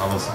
I was